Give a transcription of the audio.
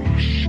News.